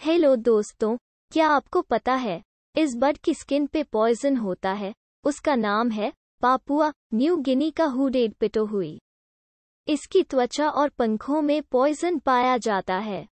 Hello दोस्तों, क्या आपको पता है, इस बर्ड की स्किन पे पॉइजन होता है, उसका नाम है पापुआ न्यू गिनी का हुडेड पिटो हुई। इसकी त्वचा और पंखों में पॉइजन पाया जाता है।